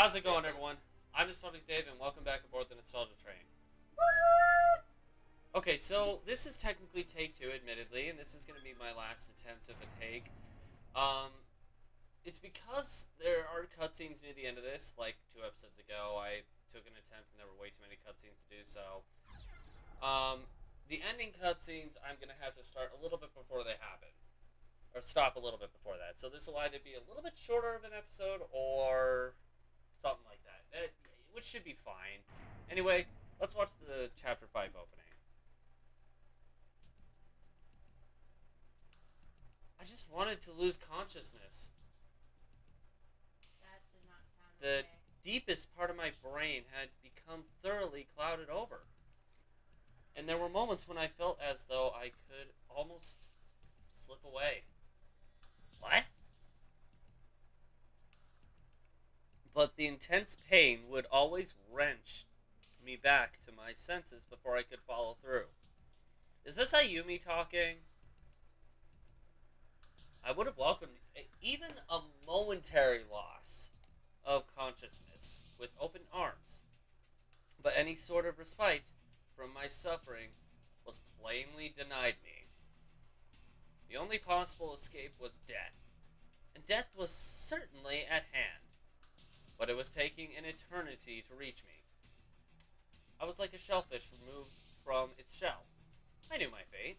How's it going, everyone? I'm Nostalgic Dave, and welcome back aboard the Nostalgia Train. Okay, so this is technically take two, admittedly, and this is going to be my last attempt of a take. Um, it's because there are cutscenes near the end of this. Like two episodes ago, I took an attempt, and there were way too many cutscenes to do so. Um, the ending cutscenes, I'm going to have to start a little bit before they happen. Or stop a little bit before that. So this will either be a little bit shorter of an episode, or something like that. It, which should be fine. Anyway, let's watch the Chapter 5 opening. I just wanted to lose consciousness. That did not sound The okay. deepest part of my brain had become thoroughly clouded over. And there were moments when I felt as though I could almost slip away. What? But the intense pain would always wrench me back to my senses before I could follow through. Is this Ayumi talking? I would have welcomed even a momentary loss of consciousness with open arms. But any sort of respite from my suffering was plainly denied me. The only possible escape was death, and death was certainly at hand, but it was taking an eternity to reach me. I was like a shellfish removed from its shell. I knew my fate,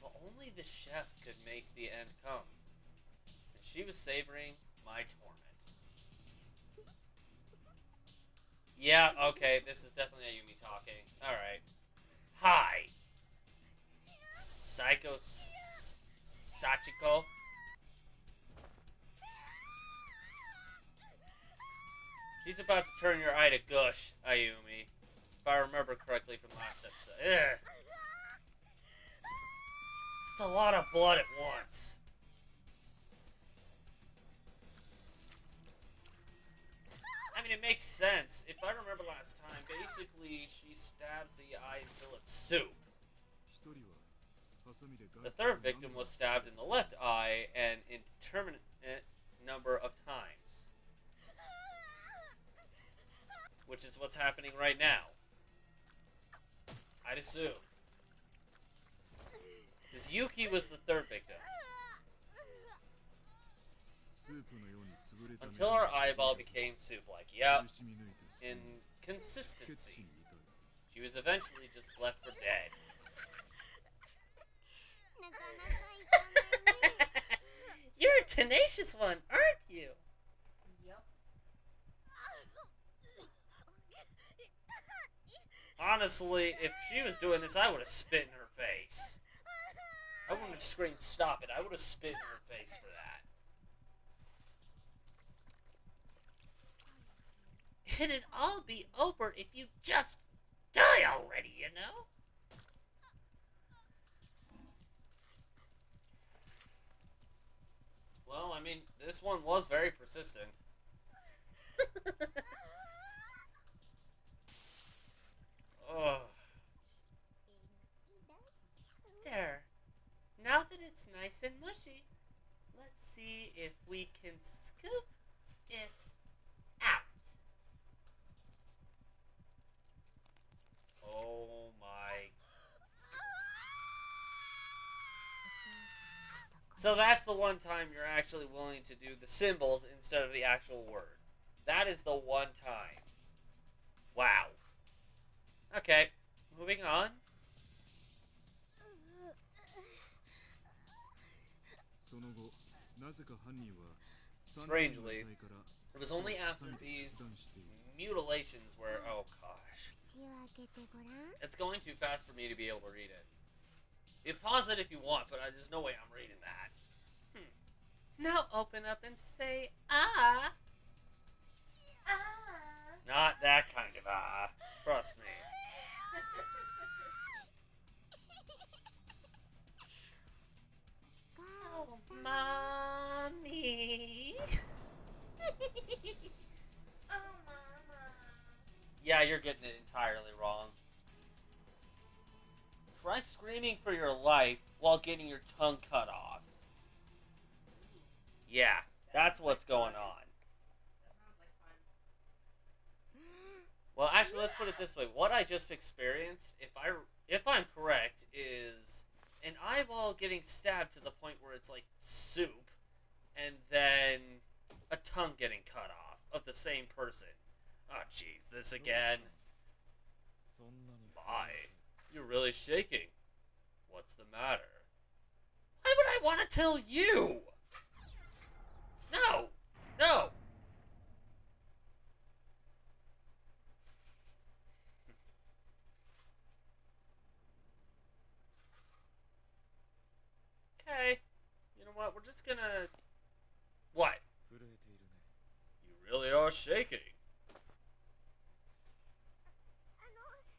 but only the chef could make the end come, and she was savoring my torment. Yeah, okay, this is definitely Ayumi talking. Alright. Hi! Psycho Sachiko? She's about to turn your eye to gush, Ayumi. If I remember correctly from last episode. Ugh. It's a lot of blood at once. I mean, it makes sense. If I remember last time, basically she stabs the eye until it's soup. The third victim was stabbed in the left eye an indeterminate number of times which is what's happening right now. I'd assume. Because Yuki was the third victim. Until our eyeball became soup-like. Yep. In consistency. She was eventually just left for dead. You're a tenacious one, aren't you? Honestly, if she was doing this, I would have spit in her face. I wouldn't have screamed, stop it. I would have spit in her face for that. It'd all be over if you just die already, you know? Well, I mean, this one was very persistent. There. Now that it's nice and mushy, let's see if we can scoop it out. Oh my. So that's the one time you're actually willing to do the symbols instead of the actual word. That is the one time. Wow. Okay, moving on. Strangely, it was only after these mutilations where, oh gosh. It's going too fast for me to be able to read it. You pause it if you want, but there's no way I'm reading that. Hmm. Now open up and say, ah. Ah. Not that kind of ah. Trust me. Oh, mommy. Oh, mama. yeah, you're getting it entirely wrong. Try screaming for your life while getting your tongue cut off. Yeah, that's what's going on. That sounds like fun. Well, actually, let's put it this way. What I just experienced, if I if I'm correct, is an eyeball getting stabbed to the point where it's like soup, and then a tongue getting cut off of the same person. Oh, jeez, this again. My, you're really shaking. What's the matter? Why would I want to tell you? No, no. okay, you know what? We're just gonna. What? You really are shaking.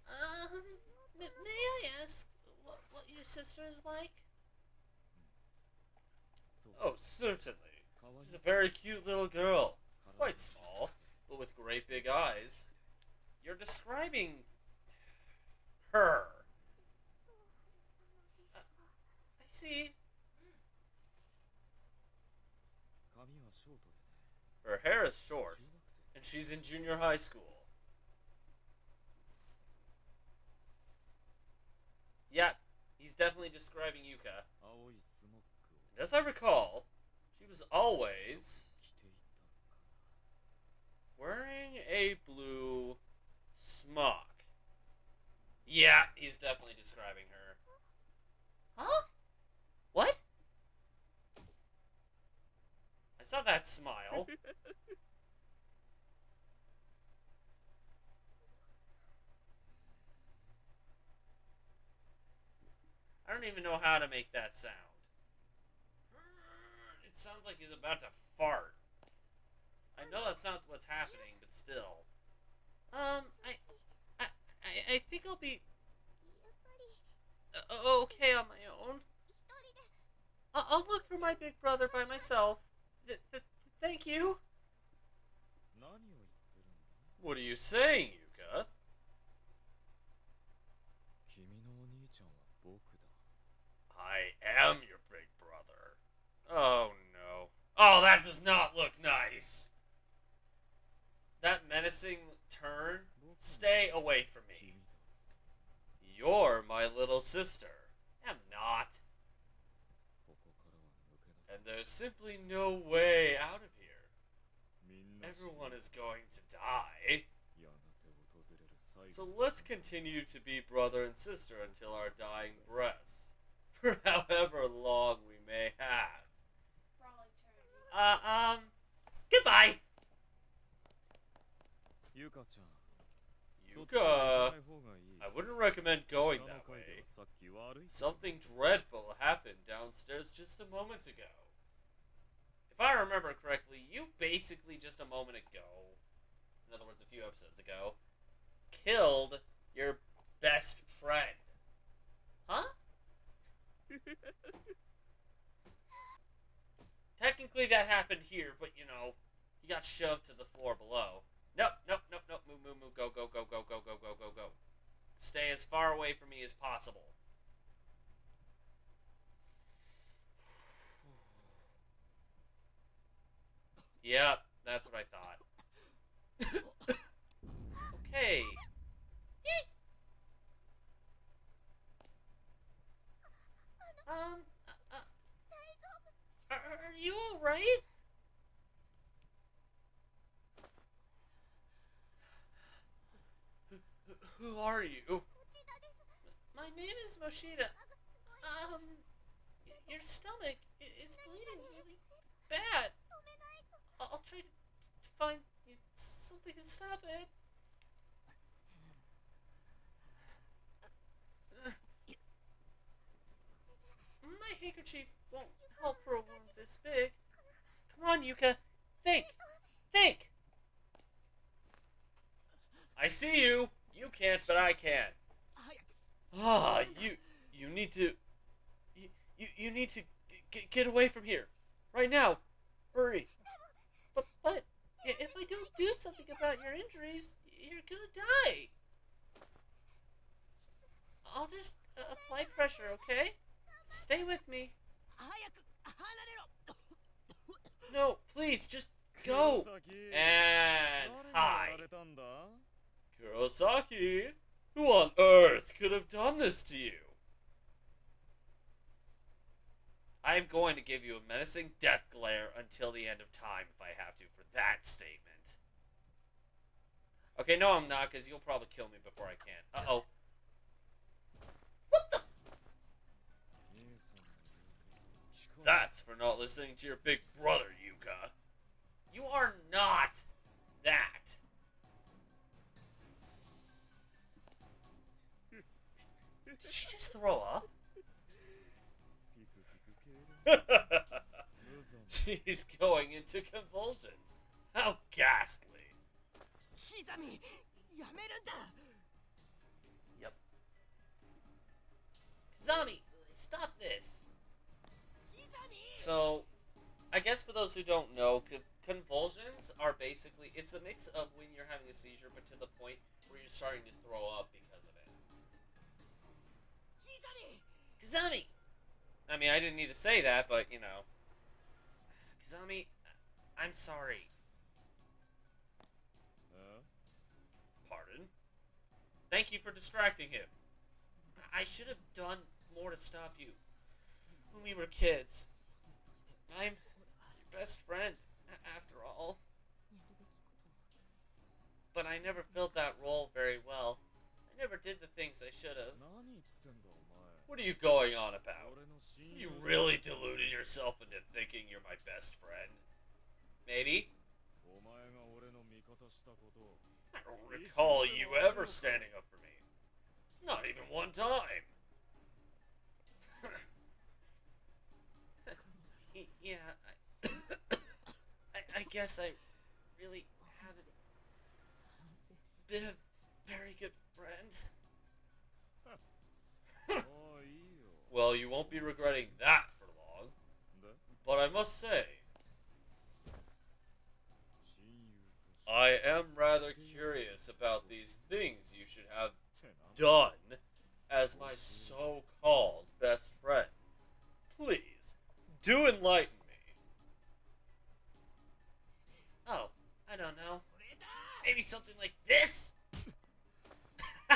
Um, may I ask what, what your sister is like? Oh, certainly. She's a very cute little girl. Quite small, but with great big eyes. You're describing her. Uh, I see. Her hair is short, and she's in junior high school. Yeah, he's definitely describing Yuka. And as I recall, she was always wearing a blue smock. Yeah, he's definitely describing her. Huh? saw that smile. I don't even know how to make that sound. It sounds like he's about to fart. I know that's not what's happening, but still. Um, I, I, I, I think I'll be uh, okay on my own. I'll look for my big brother by myself thank you. What are you saying, Yuka? I am your big brother. Oh no. Oh, that does not look nice. That menacing turn? Stay away from me. You're my little sister. there's simply no way out of here. Everyone is going to die. So let's continue to be brother and sister until our dying breaths, for however long we may have. Uh, um, goodbye! Yuka-chan. Yuka, I wouldn't recommend going that way. Something dreadful happened downstairs just a moment ago. If I remember correctly, you basically just a moment ago, in other words, a few episodes ago, killed your best friend. Huh? Technically, that happened here, but you know, he got shoved to the floor below. Nope, nope, nope, nope. Move, move, move. Go, go, go, go, go, go, go, go, go. Stay as far away from me as possible. Yep, that's what I thought. okay. um, uh, uh are, are you alright? Who are you? My name is Mochida. Um, your stomach is bleeding really bad. I'll try to find something to stop it. My handkerchief won't help for a wound this big. Come on, Yuka. Think! Think! I see you! You can't, but I can. Ah, you you need to you you, you need to get away from here right now. Hurry do something about your injuries, you're gonna die. I'll just uh, apply pressure, okay? Stay with me. No, please, just go. And hi. Kurosaki, who on earth could have done this to you? I'm going to give you a menacing death glare until the end of time if I have to for that statement. Okay, no, I'm not, because you'll probably kill me before I can. Uh-oh. What the That's for not listening to your big brother, Yuka. You are not that. Did she just throw up? She's going into convulsions. How ghastly. 刻みやめるんだ Yep. Kizami, stop this. So, I guess for those who don't know, convulsions are basically it's a mix of when you're having a seizure, but to the point where you're starting to throw up because of it. Kizami. I mean, I didn't need to say that, but you know, Kizami, I'm sorry. Thank you for distracting him. I should have done more to stop you. When we were kids. I'm your best friend, after all. But I never filled that role very well. I never did the things I should have. What are you going on about? You really deluded yourself into thinking you're my best friend. Maybe? I don't recall you ever standing up for me. Not even one time. yeah, I, I, I, guess I really haven't been a very good friend. Oh, well, you won't be regretting that for long. Uh? But I must say, I am rather curious about these things you should have done as my so called best friend. Please, do enlighten me. Oh, I don't know. Maybe something like this?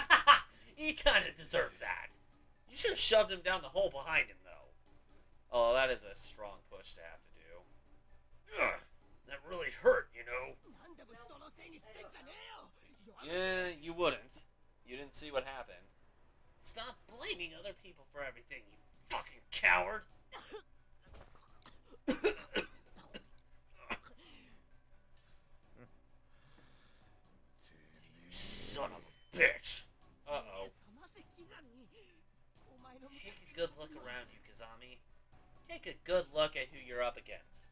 he kind of deserved that. You should have shoved him down the hole behind him, though. Oh, that is a strong push to have to do. Ugh. That really hurt, you know. Yeah, you wouldn't. You didn't see what happened. Stop blaming other people for everything, you fucking coward! you son of a bitch! Uh-oh. Take a good look around you, Kizami. Take a good look at who you're up against.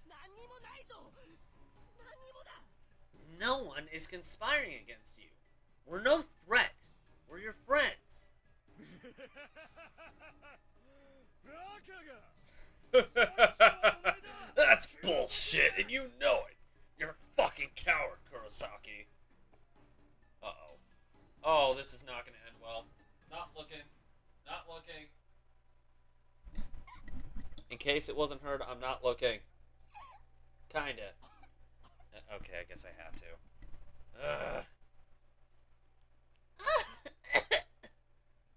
No one is conspiring against you. We're no threat. We're your friends. That's bullshit, and you know it. You're a fucking coward, Kurosaki. Uh-oh. Oh, this is not gonna end well. Not looking. Not looking. In case it wasn't heard, I'm not looking. Kinda. Uh, Okay, I guess I have to. Ugh.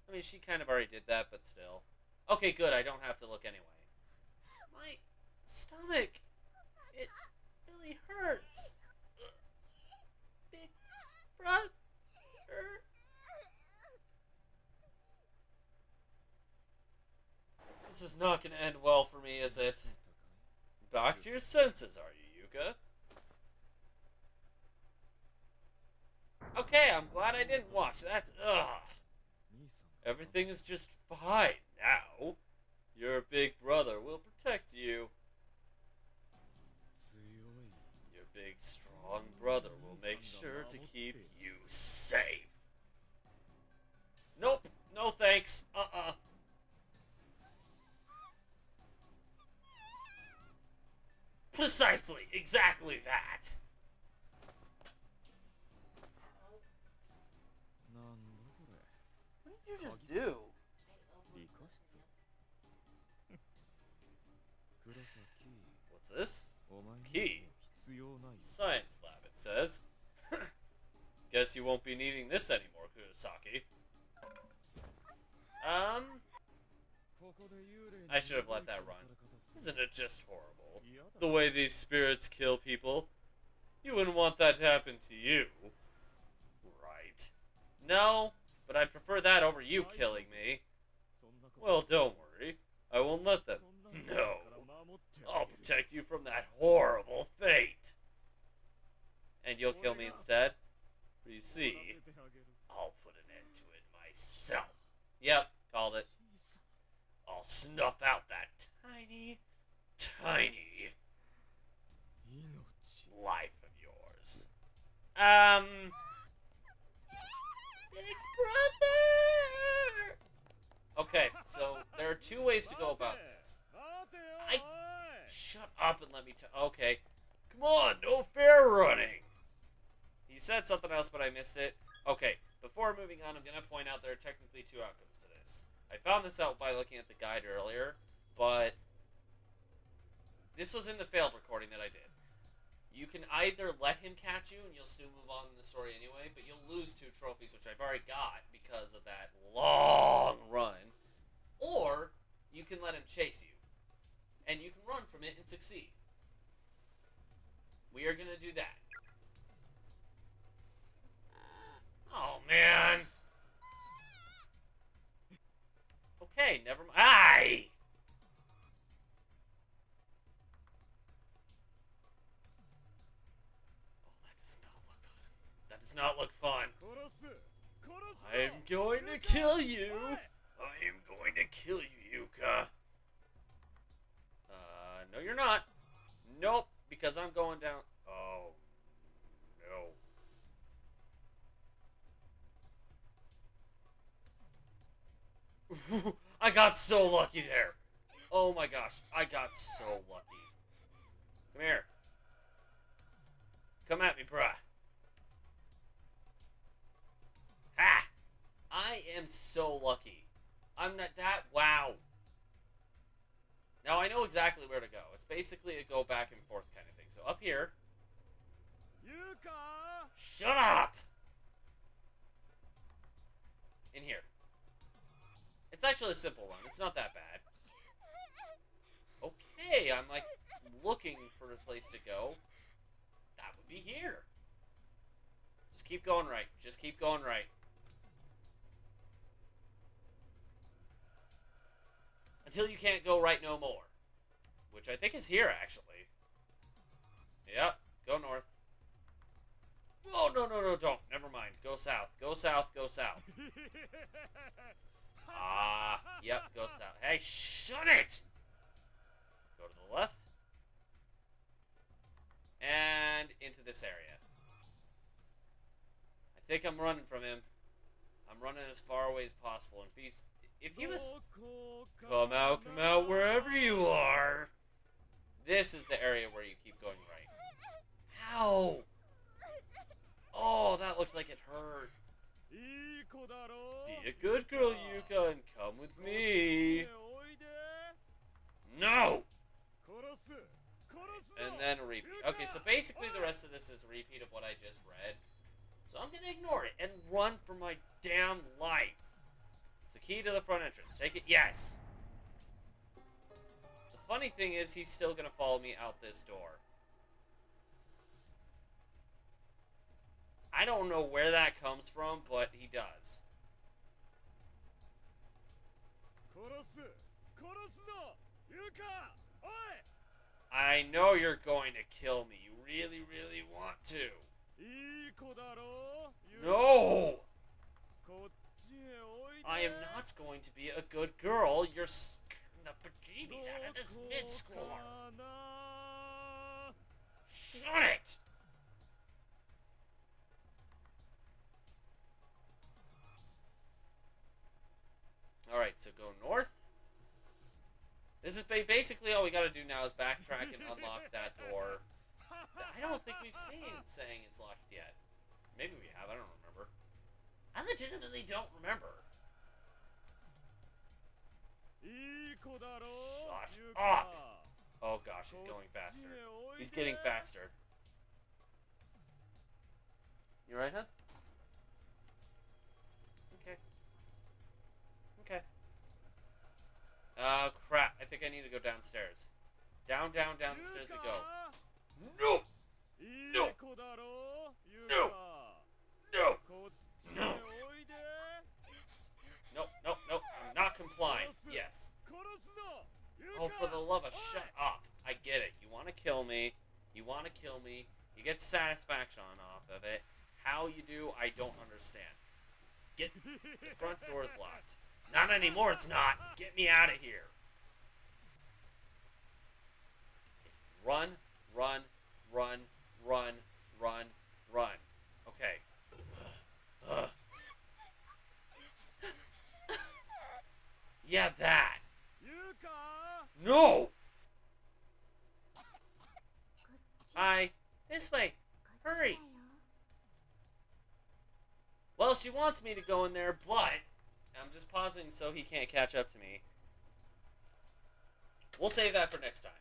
I mean, she kind of already did that, but still. Okay, good. I don't have to look anyway. My stomach. It really hurts. Big brother. This is not going to end well for me, is it? Back to your senses, are you, Yuka? Okay, I'm glad I didn't watch. That's ugh. Everything is just fine now. Your big brother will protect you. Your big strong brother will make sure to keep you safe. Nope, no thanks. Precisely, exactly that. What did you just do? What's this? Key. Science lab, it says. Guess you won't be needing this anymore, Kurosaki. Um... I should have let that run isn't it just horrible? The way these spirits kill people. You wouldn't want that to happen to you. Right. No, but I prefer that over you killing me. Well, don't worry. I won't let them. No. I'll protect you from that horrible fate. And you'll kill me instead? You see, I'll put an end to it myself. Yep, called it. I'll snuff out that tiny, tiny life of yours. Um. Big brother! Okay, so there are two ways to go about this. I- Shut up and let me tell. Okay. Come on, no fair running! He said something else, but I missed it. Okay, before moving on, I'm going to point out there are technically two outcomes to this. I found this out by looking at the guide earlier, but this was in the failed recording that I did. You can either let him catch you and you'll still move on in the story anyway, but you'll lose two trophies, which I've already got because of that long run. Or you can let him chase you, and you can run from it and succeed. We are going to do that. Oh, man. Okay, never mind. Aye! Does not look fun. That does not look fun. I am going to kill you. I am going to kill you, Yuka. Uh, no, you're not. Nope, because I'm going down. Oh, no. I got so lucky there. Oh my gosh, I got so lucky. Come here. Come at me, bruh. Ha! I am so lucky. I'm not that. Wow. Now I know exactly where to go. It's basically a go back and forth kind of thing. So up here. Yuka! Shut up! In here. It's actually a simple one. It's not that bad. Okay, I'm like looking for a place to go. That would be here. Just keep going right. Just keep going right. Until you can't go right no more. Which I think is here, actually. Yep, go north. Oh, no, no, no, don't. Never mind. Go south. Go south, go south. Ah, yep, go south. Hey, shut it! Go to the left. And into this area. I think I'm running from him. I'm running as far away as possible. And if he's... If he was... Come out, come out, wherever you are! This is the area where you keep going right. Ow! Oh, that looks like it hurt. Be a good girl, Yuka, and come with me. No! And then repeat. Okay, so basically the rest of this is a repeat of what I just read. So I'm gonna ignore it and run for my damn life. It's the key to the front entrance. Take it. Yes! The funny thing is, he's still gonna follow me out this door. I don't know where that comes from, but he does. I know you're going to kill me. You really, really want to. No! I am not going to be a good girl. You're scaring the bejeebies out of this mid-schooler. Shut it! Alright, so go north. This is basically all we gotta do now is backtrack and unlock that door. I don't think we've seen saying it's locked yet. Maybe we have, I don't remember. I legitimately don't remember. Shut up! Oh gosh, he's going faster. He's getting faster. You right, huh? Okay. Okay. Uh, crap. I think I need to go downstairs. Down, down, downstairs we go. No! No! No! No! no, no, no, I'm not complying. Yes. Oh, for the love of shut up. I get it. You want to kill me. You want to kill me. You get satisfaction off of it. How you do, I don't understand. Get the front door's locked. Not anymore, it's not. Get me out of here. Run, run, run, run, run, run. Okay. Ugh. have that. No! Hi. This way. Hurry. Well, she wants me to go in there, but I'm just pausing so he can't catch up to me. We'll save that for next time.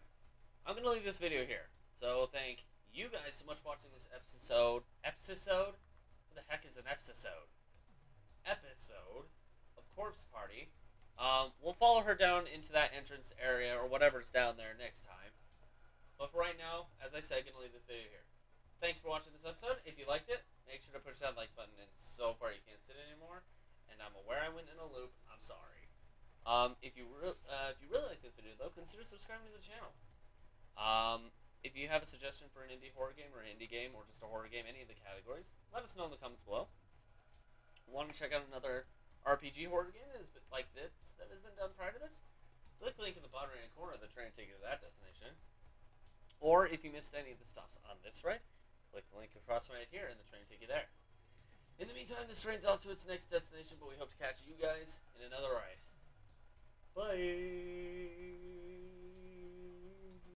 I'm going to leave this video here. So thank you guys so much for watching this episode. Episode? What the heck is an episode? Episode of Corpse Party. Um, we'll follow her down into that entrance area or whatever's down there next time. But for right now, as I said, I'm gonna leave this video here. Thanks for watching this episode. If you liked it, make sure to push that like button. And so far, you can't sit anymore. And I'm aware I went in a loop. I'm sorry. Um, if you uh, if you really like this video, though, consider subscribing to the channel. Um, if you have a suggestion for an indie horror game or an indie game or just a horror game, any of the categories, let us know in the comments below. Want to check out another RPG horror game that has been like this that has been done prior to this? Click the link in the bottom right corner of the train take you to that destination. Or if you missed any of the stops on this ride, click the link across right here and the train take you there. In the meantime, this train's off to its next destination, but we hope to catch you guys in another ride. Bye!